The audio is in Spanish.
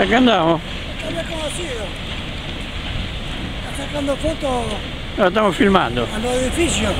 Acá andamos. Había conocido. Está sacando fotos Lo estamos filmando. a los edificios.